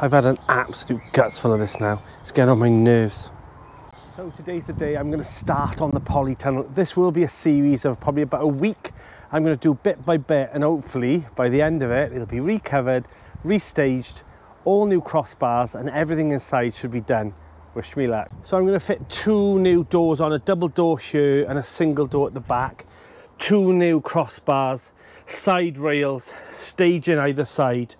I've had an absolute guts full of this now. It's getting on my nerves. So today's the day I'm going to start on the polytunnel. This will be a series of probably about a week. I'm going to do bit by bit and hopefully by the end of it it'll be recovered, restaged, all new crossbars and everything inside should be done. Wish me luck. So I'm going to fit two new doors on, a double door here and a single door at the back. Two new crossbars, side rails, staging either side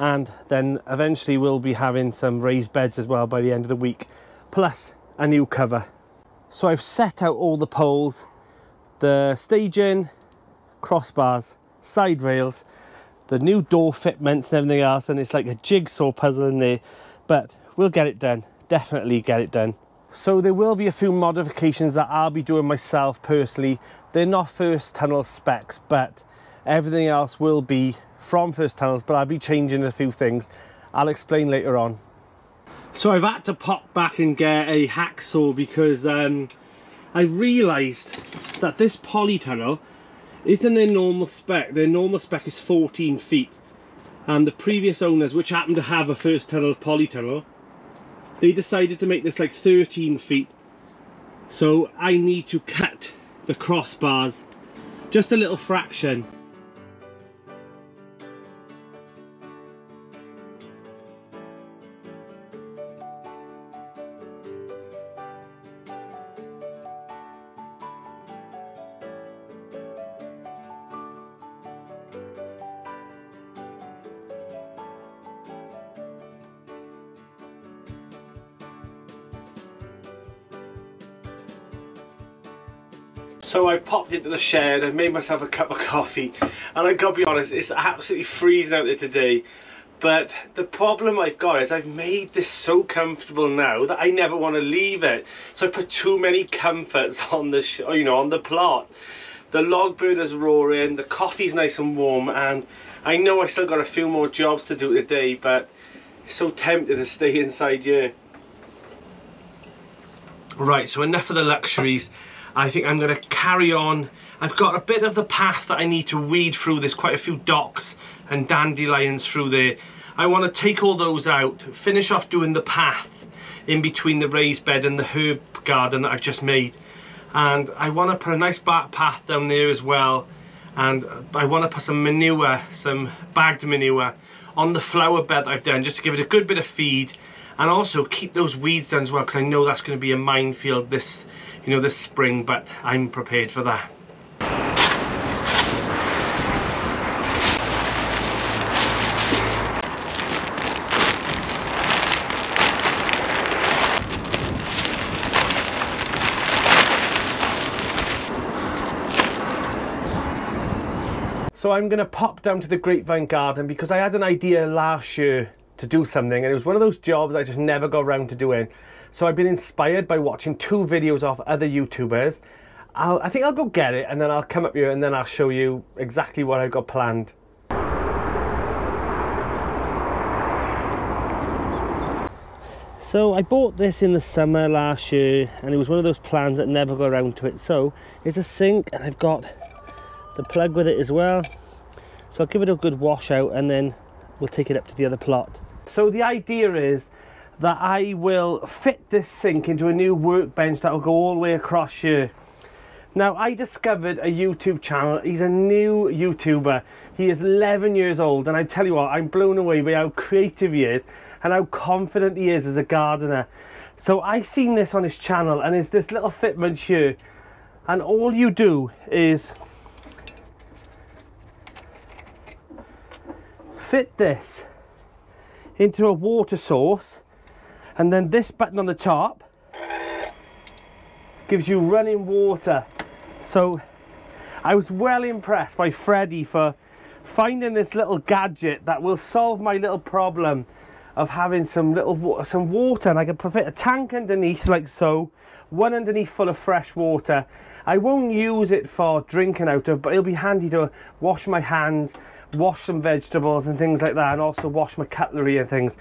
and then eventually we'll be having some raised beds as well by the end of the week. Plus a new cover. So I've set out all the poles, the staging, crossbars, side rails, the new door fitments and everything else and it's like a jigsaw puzzle in there but we'll get it done, definitely get it done. So there will be a few modifications that I'll be doing myself personally. They're not First Tunnel specs but everything else will be from First Tunnels but I'll be changing a few things. I'll explain later on. So I've had to pop back and get a hacksaw because um, I realised that this polytunnel isn't their normal spec. Their normal spec is 14 feet. And the previous owners, which happened to have a First Tunnel polytunnel, they decided to make this like 13 feet. So I need to cut the crossbars just a little fraction So I popped into the shed, I made myself a cup of coffee, and I gotta be honest, it's absolutely freezing out there today. But the problem I've got is I've made this so comfortable now that I never want to leave it. So I put too many comforts on the, oh, you know, on the plot. The log burner's roaring, the coffee's nice and warm, and I know I still got a few more jobs to do today, but so tempted to stay inside here. Right, so enough of the luxuries. I think I'm going to carry on. I've got a bit of the path that I need to weed through. There's quite a few docks and dandelions through there. I want to take all those out, finish off doing the path in between the raised bed and the herb garden that I've just made. And I want to put a nice bark path down there as well. And I want to put some manure, some bagged manure on the flower bed that I've done just to give it a good bit of feed and also keep those weeds down as well because I know that's going to be a minefield this you know this spring but I'm prepared for that. So I'm going to pop down to the Grapevine Garden because I had an idea last year to do something and it was one of those jobs I just never got around to doing. So I've been inspired by watching two videos off other YouTubers. I'll, I think I'll go get it and then I'll come up here and then I'll show you exactly what I've got planned. So I bought this in the summer last year and it was one of those plans that never got around to it. So it's a sink and I've got the plug with it as well. So I'll give it a good wash out and then we'll take it up to the other plot. So the idea is that I will fit this sink into a new workbench that will go all the way across here. Now I discovered a YouTube channel, he's a new YouTuber, he is 11 years old and I tell you what, I'm blown away by how creative he is and how confident he is as a gardener. So I've seen this on his channel and it's this little fitment here and all you do is fit this into a water source and then this button on the top gives you running water. So I was well impressed by Freddie for finding this little gadget that will solve my little problem of having some little some water and I can fit a tank underneath like so one underneath full of fresh water. I won't use it for drinking out of but it'll be handy to wash my hands wash some vegetables and things like that and also wash my cutlery and things.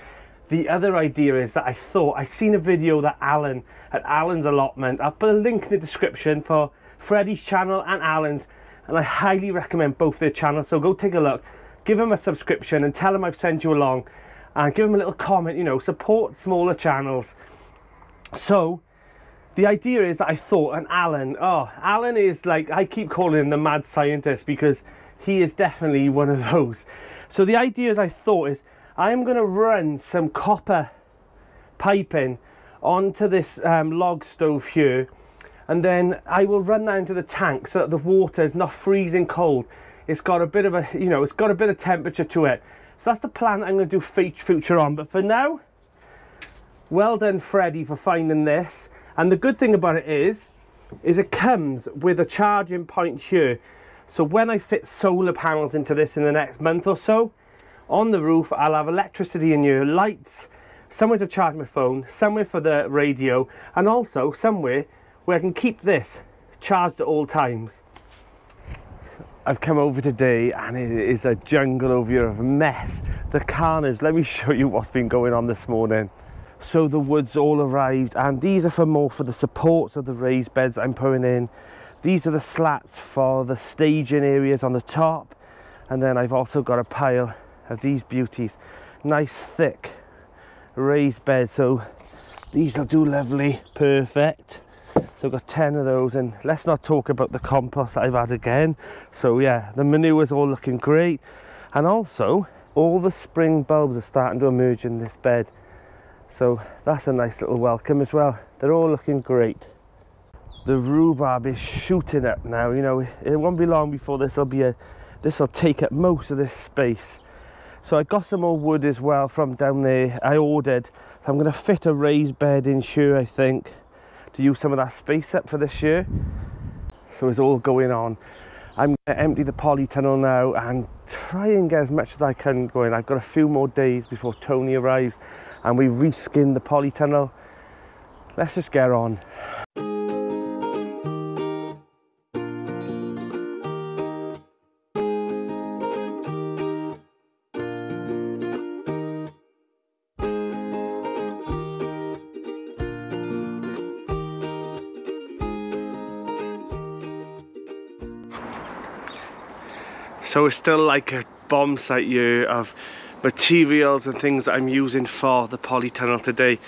The other idea is that I thought, I seen a video that Alan, at Alan's allotment, I'll put a link in the description for Freddie's channel and Alan's, and I highly recommend both their channels, so go take a look, give them a subscription and tell them I've sent you along. and give them a little comment, you know, support smaller channels. So the idea is that I thought, and Alan, oh, Alan is like, I keep calling him the mad scientist because he is definitely one of those. So the idea as I thought is I'm going to run some copper piping onto this um, log stove here and then I will run that into the tank so that the water is not freezing cold. It's got a bit of a, you know, it's got a bit of temperature to it. So that's the plan I'm going to do future on. But for now, well done Freddie for finding this. And the good thing about it is, is it comes with a charging point here. So when I fit solar panels into this in the next month or so, on the roof I'll have electricity in your lights, somewhere to charge my phone, somewhere for the radio, and also somewhere where I can keep this charged at all times. I've come over today and it is a jungle over here of a mess. The carnage, let me show you what's been going on this morning. So the woods all arrived and these are for more for the supports of the raised beds I'm putting in. These are the slats for the staging areas on the top. And then I've also got a pile of these beauties. Nice thick raised beds. So these will do lovely, perfect. So I've got 10 of those and let's not talk about the compost I've had again. So yeah, the manure is all looking great. And also all the spring bulbs are starting to emerge in this bed. So that's a nice little welcome as well. They're all looking great. The rhubarb is shooting up now. You know, it won't be long before this will be a, this will take up most of this space. So I got some more wood as well from down there. I ordered. So I'm going to fit a raised bed in here, I think to use some of that space up for this year. So it's all going on. I'm going to empty the polytunnel now and try and get as much as I can going. I've got a few more days before Tony arrives and we reskin the polytunnel. Let's just get on. So it's still like a bomb site here of materials and things that I'm using for the polytunnel today.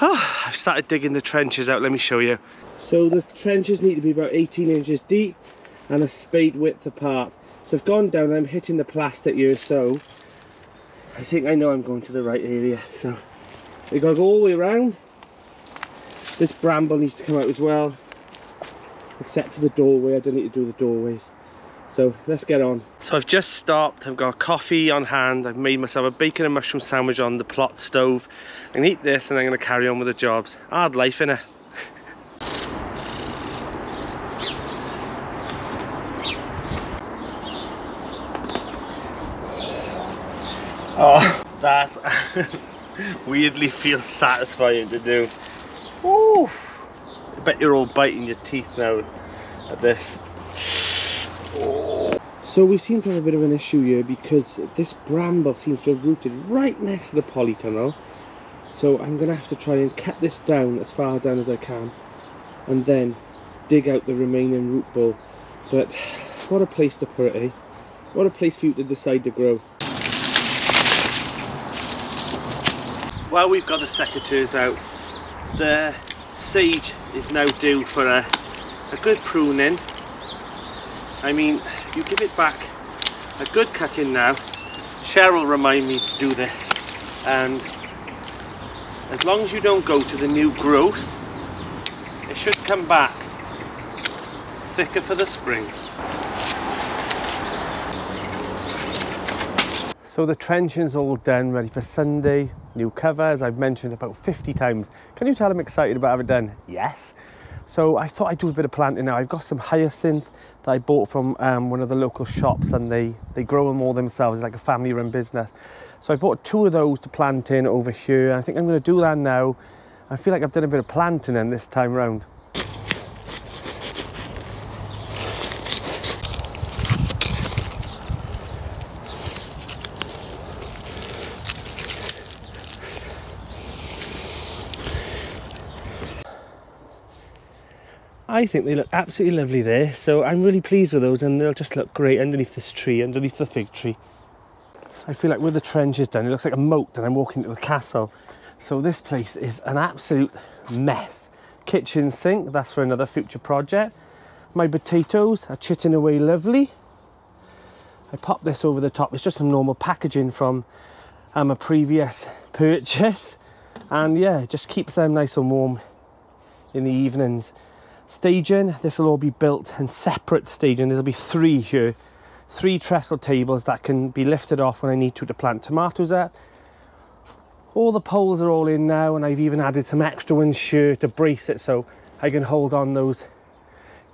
Oh, I've started digging the trenches out, let me show you. So the trenches need to be about 18 inches deep and a spade width apart. So I've gone down, I'm hitting the plastic here, so I think I know I'm going to the right area. So we've gotta go all the way around. This bramble needs to come out as well, except for the doorway, I don't need to do the doorways. So let's get on. So I've just stopped, I've got coffee on hand, I've made myself a bacon and mushroom sandwich on the plot stove. I'm gonna eat this and I'm gonna carry on with the jobs. Hard life, innit? oh, that weirdly feels satisfying to do. Ooh, I bet you're all biting your teeth now at this. So we seem to have a bit of an issue here because this bramble seems to have rooted right next to the polytunnel. So I'm going to have to try and cut this down as far down as I can and then dig out the remaining root ball. But what a place to put it, eh? What a place for you to decide to grow. Well, we've got the secateurs out. The sage is now due for a, a good pruning I mean, you give it back a good cut in now. Cheryl remind me to do this. And as long as you don't go to the new growth, it should come back thicker for the spring. So the trenching's all done, ready for Sunday. New cover, as I've mentioned about 50 times. Can you tell I'm excited about having done? Yes. So I thought I'd do a bit of planting now. I've got some hyacinth that I bought from um, one of the local shops and they, they grow them all themselves. Like a family run business. So I bought two of those to plant in over here. I think I'm to do that now. I feel like I've done a bit of planting in this time round. I think they look absolutely lovely there. So I'm really pleased with those and they'll just look great underneath this tree, underneath the fig tree. I feel like with the trenches done, it looks like a moat and I'm walking into the castle. So this place is an absolute mess. Kitchen sink, that's for another future project. My potatoes are chitting away lovely. I pop this over the top. It's just some normal packaging from um, a previous purchase. And yeah, just keeps them nice and warm in the evenings. Staging, this will all be built in separate staging. There'll be three here. Three trestle tables that can be lifted off when I need to to plant tomatoes at. All the poles are all in now and I've even added some extra ones here to brace it so I can hold on those.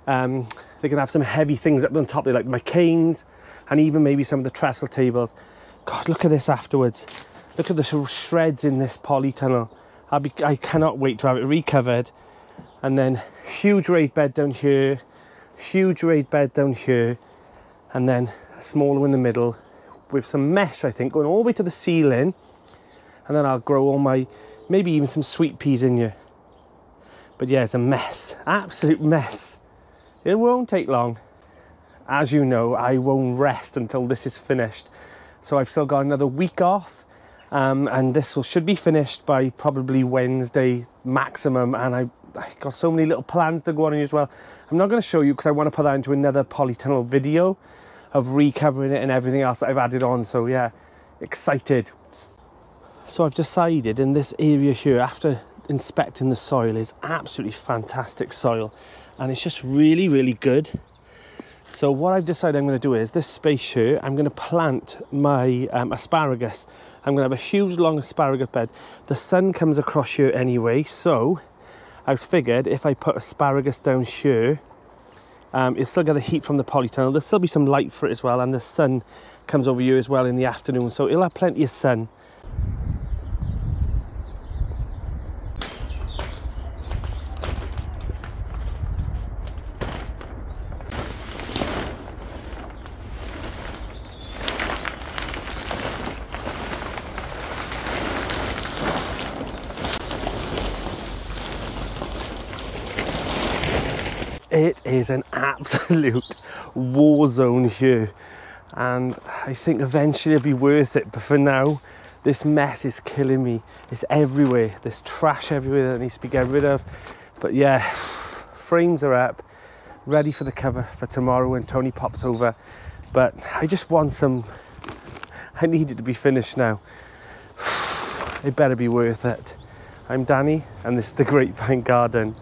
Um, they can have some heavy things up on top, like my canes and even maybe some of the trestle tables. God, look at this afterwards. Look at the shreds in this polytunnel. Be, I cannot wait to have it recovered. And then huge raised bed down here, huge raised bed down here, and then a smaller in the middle with some mesh, I think, going all the way to the ceiling and then I'll grow all my, maybe even some sweet peas in here. But yeah, it's a mess, absolute mess. It won't take long. As you know, I won't rest until this is finished. So I've still got another week off um, and this will, should be finished by probably Wednesday maximum. And I, I got so many little plans to go on as well. I'm not going to show you because I want to put that into another polytunnel video of recovering it and everything else that I've added on. So yeah, excited. So I've decided in this area here, after inspecting the soil, is absolutely fantastic soil. And it's just really, really good. So what I've decided I'm going to do is this space here, I'm going to plant my um, asparagus. I'm going to have a huge long asparagus bed. The sun comes across here anyway, so I've figured if I put asparagus down here, um, it's still got the heat from the polytunnel. There'll still be some light for it as well, and the sun comes over you as well in the afternoon, so it'll have plenty of sun. It is an absolute war zone here and I think eventually it'll be worth it but for now this mess is killing me. It's everywhere. There's trash everywhere that needs to be get rid of. But yeah frames are up ready for the cover for tomorrow when Tony pops over. But I just want some I need it to be finished now. It better be worth it. I'm Danny and this is the Grapevine Garden